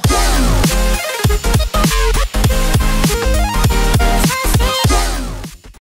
go.